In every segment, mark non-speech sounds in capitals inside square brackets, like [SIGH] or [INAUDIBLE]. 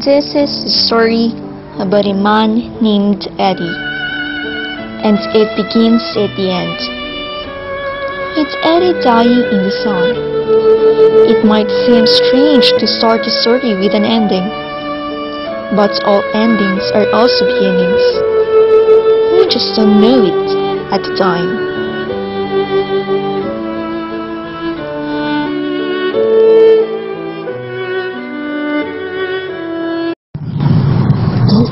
This is a story about a man named Eddie, and it begins at the end. It's Eddie dying in the sun. It might seem strange to start a story with an ending, but all endings are also beginnings. You just don't know it at the time.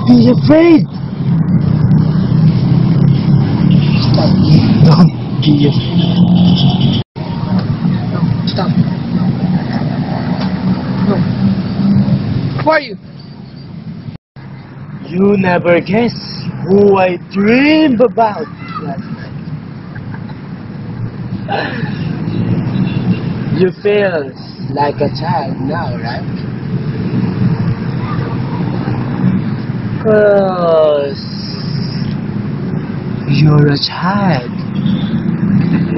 Be afraid! Stop. Don't be afraid. No, stop. No. Who are you? You never guess who I dreamed about last night. You feel like a child now, right? Cause you're a child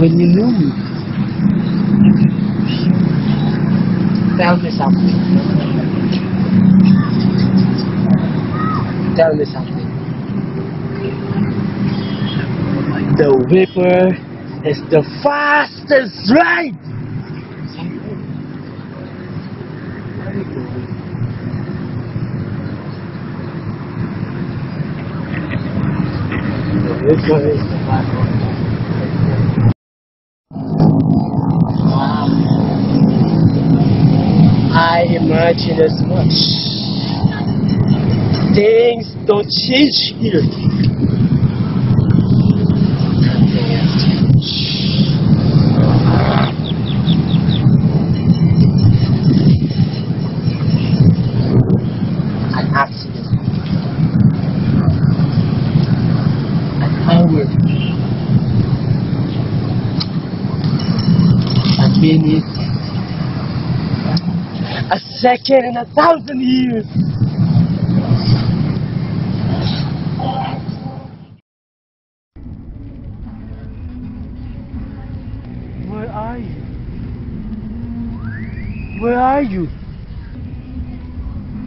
when you knew me. Tell me something. Tell me something. The Whipper is the fastest ride! Where are you going? The Whipper is the fastest I imagine as much. Things don't change here. Nothing has changed. An accident. An hour. A minute. A second and a thousand years. Where are you? Where are you?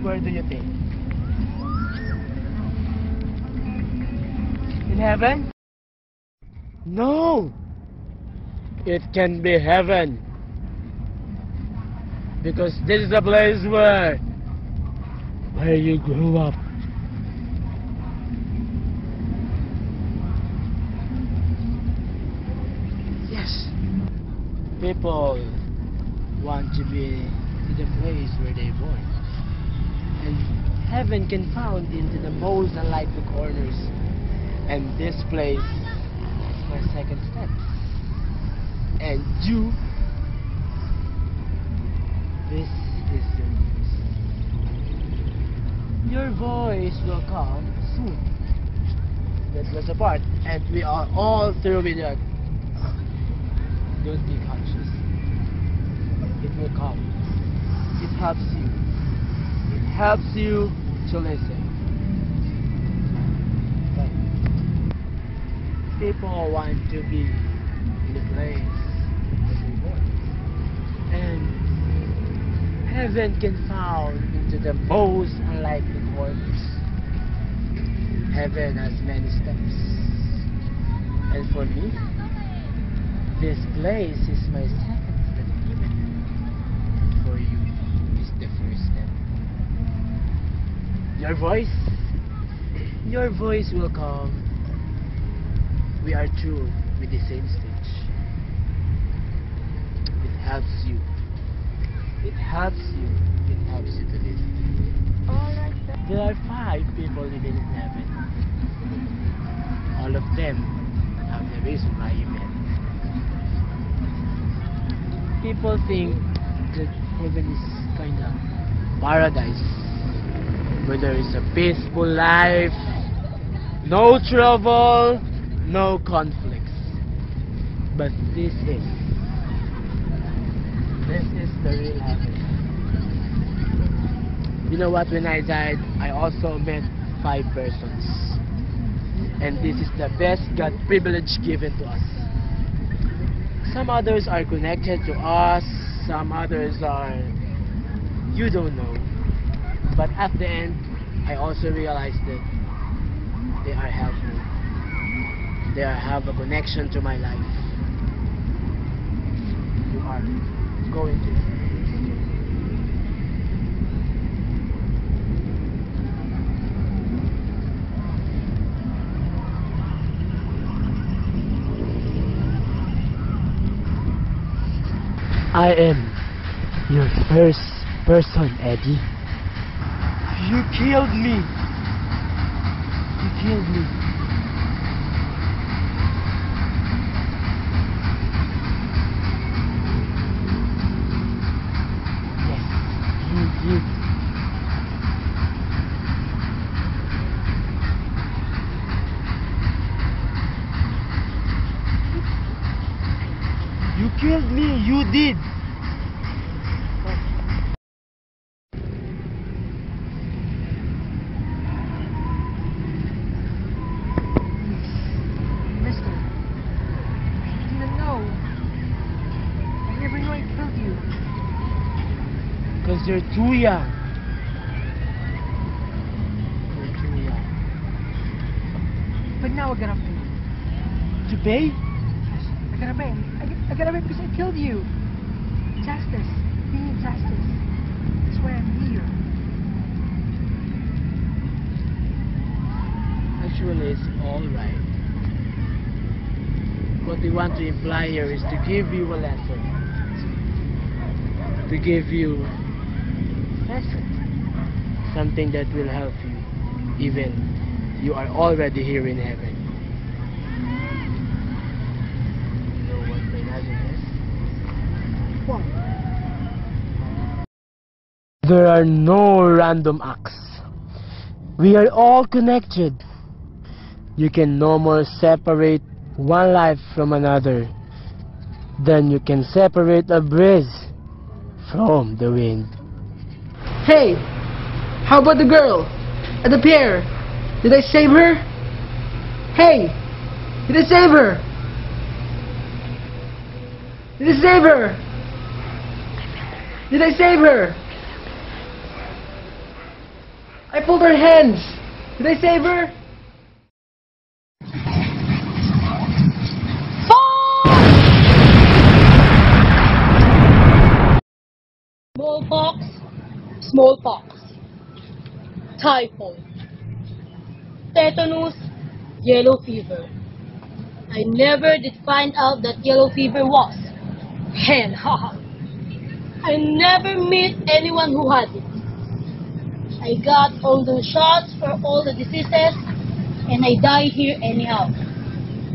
Where do you think? In heaven? No! It can be heaven. Because this is the place where where you grew up. Yes. People want to be to the place where they born. And heaven can found into the most unlikely corners. And this place is my second step. And you this is your voice. Your voice will come soon. That was a part, and we are all through with that. Don't be conscious. It will come. It helps you. It helps you to listen. But people want to be in the place heaven can found into the most unlikely corners. Heaven has many steps. And for me, this place is my second step. And for you is the first step. Your voice, your voice will come. We are true with the same stage. It helps you it helps you. It helps you to live. There are five people living in heaven. All of them have the reason why you met. People think that heaven is kind of paradise, where there is a peaceful life, no trouble, no conflicts. But this is this is the real heaven. You know what? When I died, I also met five persons. And this is the best God privilege given to us. Some others are connected to us, some others are you don't know. But at the end, I also realized that they are helpful. They have a connection to my life. You are going to. I am your first person, Eddie. You killed me. You killed me. You. Because you're too young. You're too young. But now I gotta pay. To pay? I gotta pay. I, gotta because I killed you. Justice. We need justice. That's why I'm here. Actually, it's alright. What we want to imply here is to give you a lesson. To give you lesson. Something that will help you, even you are already here in heaven. You know what my lesson There are no random acts. We are all connected. You can no more separate one life from another than you can separate a breeze from the wind. Hey! How about the girl? At the pier? Did I save her? Hey! Did I save her? Did I save her? Did I save her? I pulled her hands. Did I save her? Smallpox, smallpox, typhoid, tetanus, yellow fever. I never did find out that yellow fever was. Hell, [LAUGHS] haha. I never meet anyone who had it. I got all the shots for all the diseases, and I die here anyhow.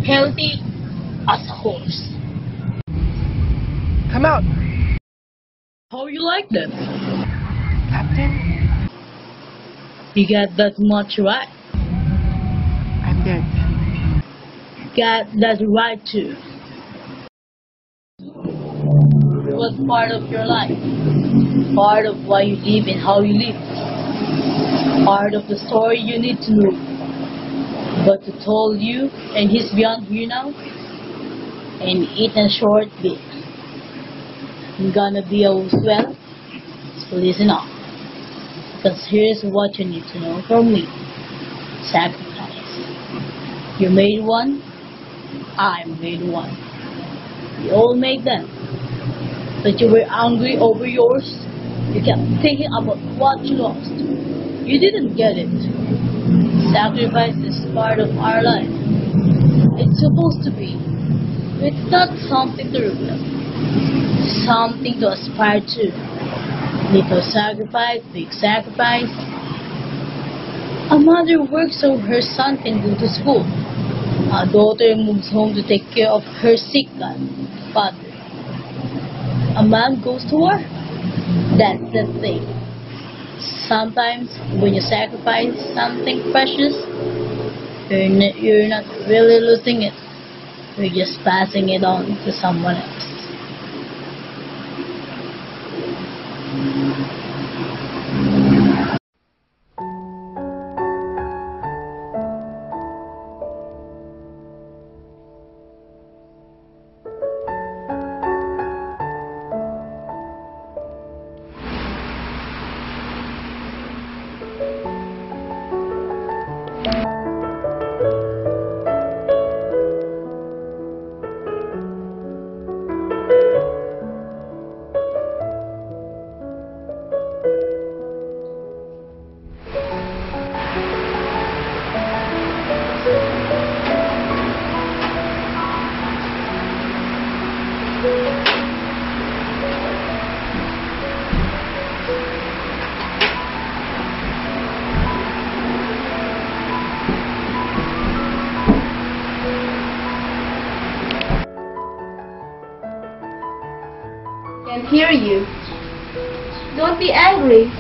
Healthy as a horse. Come out. How you like that? Captain, You got that much right. I'm dead. got that right to. Was part of your life, part of why you live and how you live, part of the story you need to know. But to told you, and he's beyond here now, and eaten short bit. I'm gonna be a swell, so listen up. Because here's what you need to know from me. Sacrifice. You made one, I made one. We all made them. But you were angry over yours. You kept thinking about what you lost. You didn't get it. Sacrifice is part of our life. It's supposed to be. It's not something to regret. Something to aspire to. Little sacrifice, big sacrifice. A mother works so her son can go to school. A daughter moves home to take care of her sick father. A man goes to work. That's the thing. Sometimes when you sacrifice something precious, you're, you're not really losing it. You're just passing it on to someone else. Hear you. Don't be angry.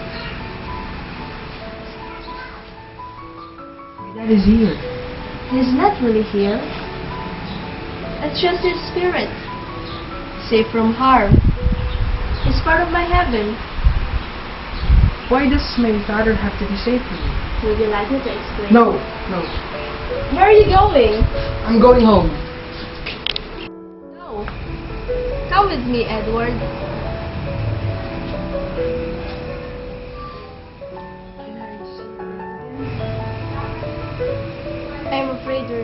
My dad is here. He's not really here. It's just his spirit. Safe from harm. He's part of my heaven. Why does my father have to be safe from me? Would you like me to explain? No, no. Where are you going? I'm going home. No. Come with me, Edward.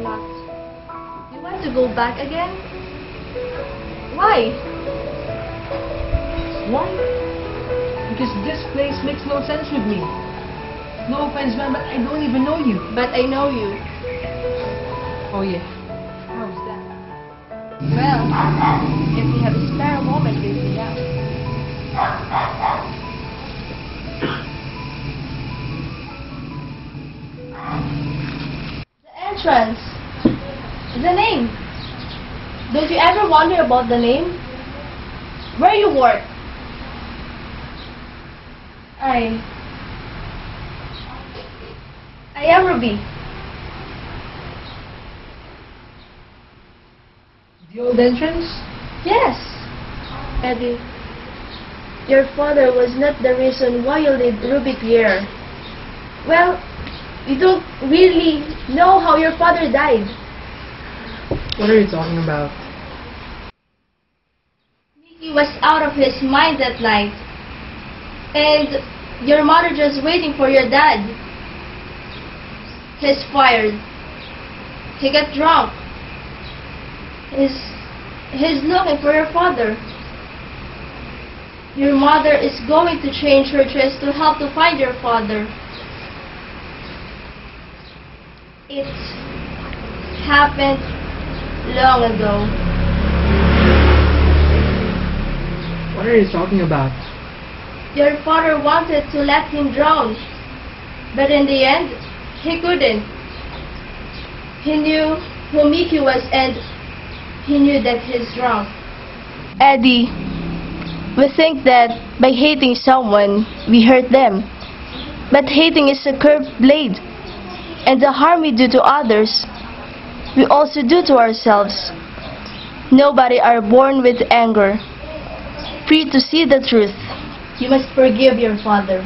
I'm you're want to go back again? Why? Why? Because this place makes no sense with me. No offense, man, but I don't even know you. But I know you. Oh, yeah. How's that? Well, if you have a spare moment, me out. The entrance. The name. Don't you ever wonder about the name? Where you work? I... I am Ruby. The old entrance? Yes. Eddie, your father was not the reason why you lived Ruby Pier. Well, you don't really know how your father died. What are you talking about? He was out of his mind that night. And your mother just waiting for your dad. He's fired. He got drunk. He's, he's looking for your father. Your mother is going to change her dress to help to find your father. It happened long ago. What are you talking about? Your father wanted to let him drown, but in the end, he couldn't. He knew who Mickey was and he knew that he's drunk. Eddie, we think that by hating someone, we hurt them. But hating is a curved blade, and the harm we do to others, we also do to ourselves. Nobody are born with anger. Free to see the truth. You must forgive your father.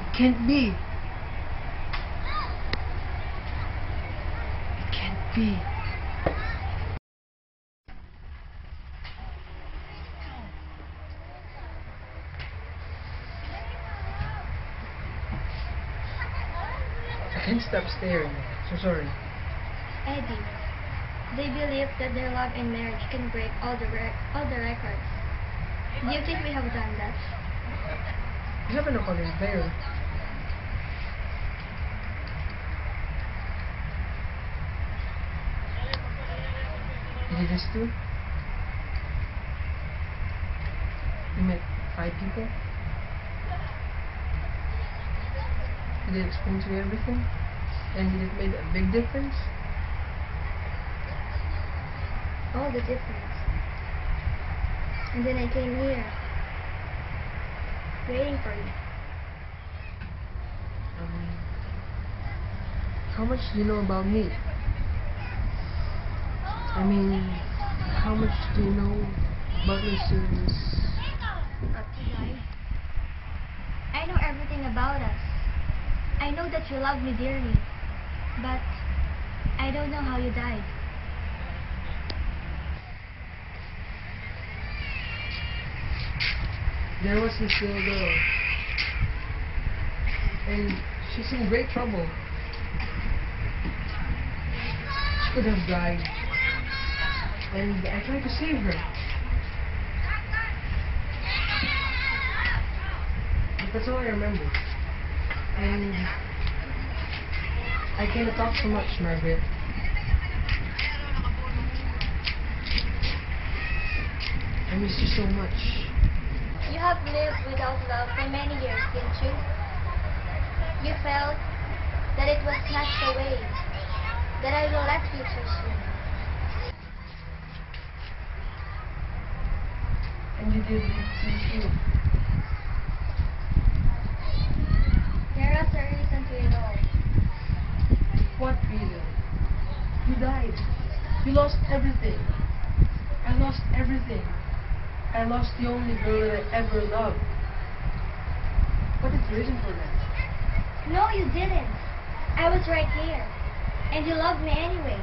It can't be. It can't be. I can't stop staring. So sorry. Eddie, they believe that their love and marriage can break all the all the records. Do you think we have done that? You have an is there. Did you just do? You met five people? Did it explain to you everything? And it made a big difference? All the difference. And then I came here, waiting for you. Um, how much do you know about me? I mean, how much do you know about me since... I know everything about us. I know that you love me dearly, but I don't know how you died. There was this little girl. And she's in great trouble. She could have died. And I tried to save her. That's all I remember. And I can't talk so much, Margaret. I miss you so much. You have lived without love for many years, didn't you? You felt that it was snatched away, that I will let you too soon. And you did it too. There is a reason to it all. What reason? You died. You lost everything. I lost everything. I lost the only girl that I ever loved. What is the reason for that? No, you didn't. I was right here. And you loved me anyway.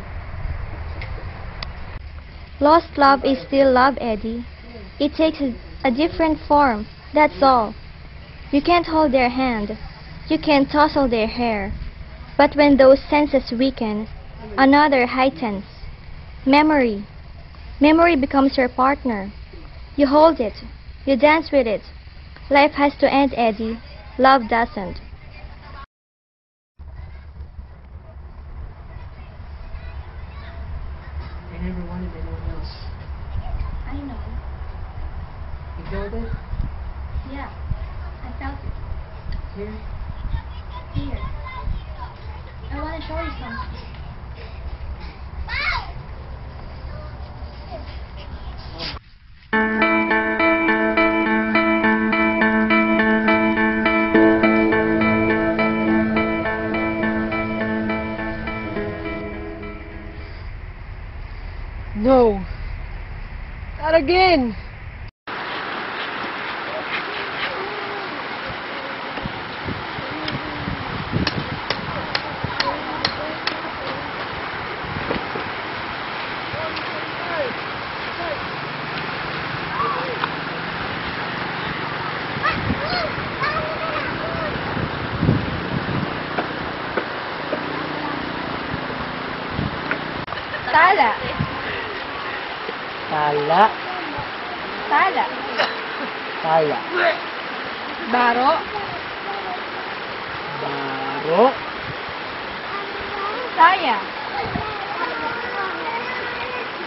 Lost love is still love, Eddie. It takes a, a different form, that's all. You can't hold their hand. You can't tussle their hair. But when those senses weaken, another heightens. Memory. Memory becomes your partner. You hold it. You dance with it. Life has to end, Eddie. Love doesn't. I never wanted anyone else. I know. You felt it? Yeah. I felt it. Here? Here. I want to show you something. No. Not again.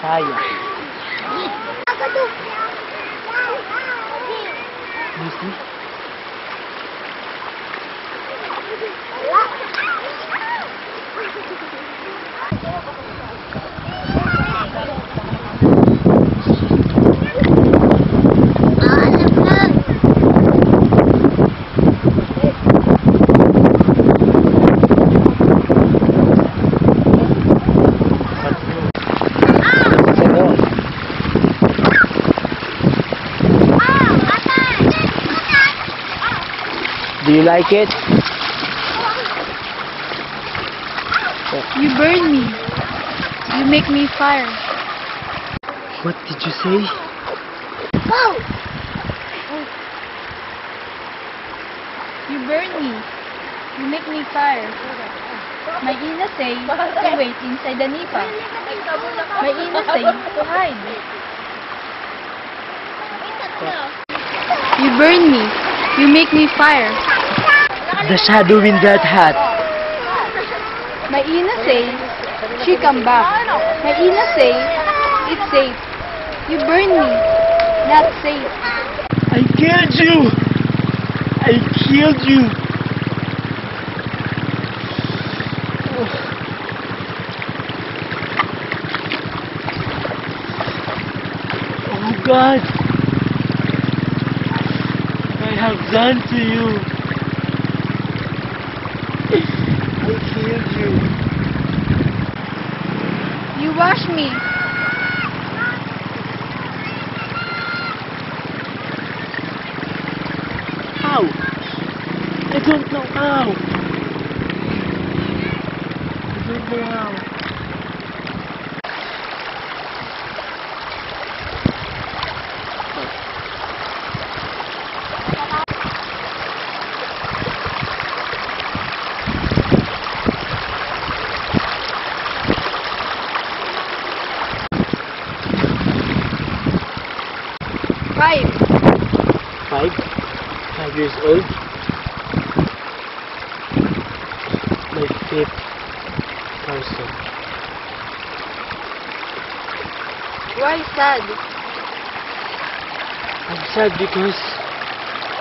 Sayang. Missy? Wala. Like it? You burn me. You make me fire. What did you say? Oh. You burn me. You make me fire. My ina say to wait inside the nipa. My ina say to hide. You burn me. You make me fire. The shadow in that hat. My ina say she come back. My ina say it's safe. You burn me. Not safe. I killed you! I killed you! Oh God! I have done to you! I you! You wash me. How? I don't know how! I don't know how. Five. Five? Five years old? My fifth person. Why sad? I'm sad because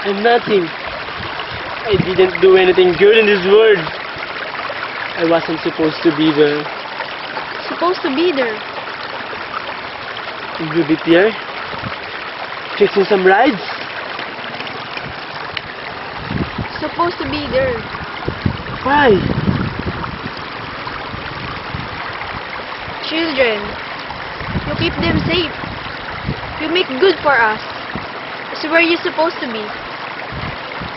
I'm nothing. I didn't do anything good in this world. I wasn't supposed to be there. Supposed to be there? Will you be there? Fixing some rides? Supposed to be there. Why? Children, you keep them safe. You make good for us. It's where you're supposed to be.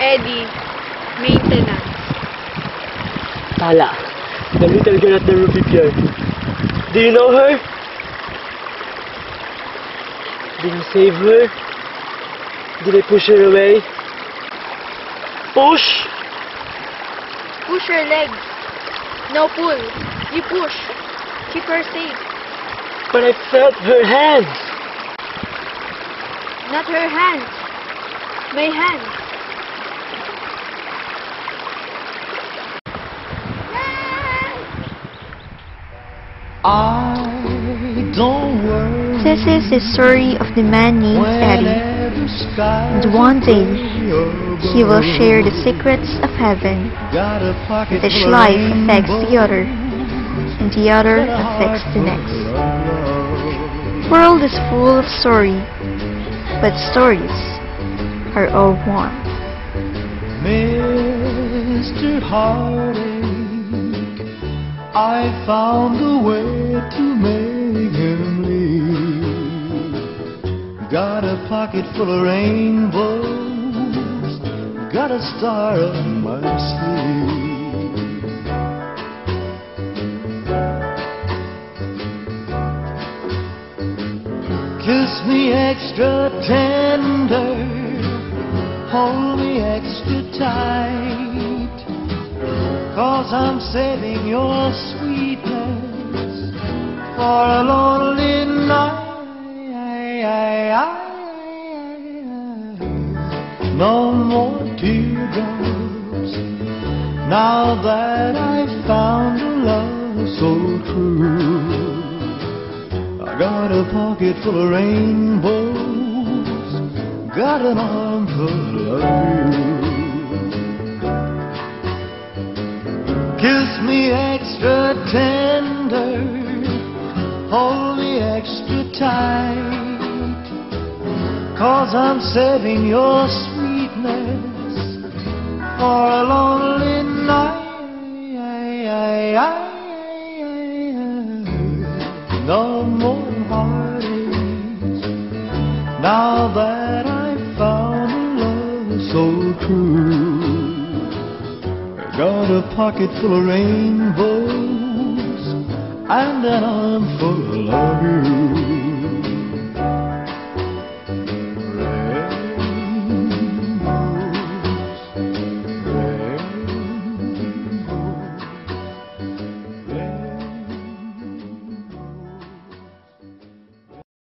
Eddie, maintenance. Tala, the little girl at the Ruby Pier. Do you know her? Did you save her? Did I push her away? Push! Push her legs. No pull. You push. Keep her safe. But I felt her hands. Not her hands. My hands. I don't worry This is the story of the man named Eddie. And one day, He will share the secrets of heaven. Each life affects the other, and the other affects the next. World is full of story, but stories are all one. Mr. Heartache, I found a way to make him leave. Got a pocket full of rainbows, got a star up my sleeve. Kiss me extra tender, hold me extra tight. Cause I'm saving your sweetness for a lonely night. No more teardrops now that I've found a love so true. I got a pocket full of rainbows, got an arm full of you. Kiss me extra tender, hold me extra tight. Cause I'm saving your sweetness for a lonely night. No more heartaches now that I've found a love so true. Got a pocket full of rainbows and an arm full of you.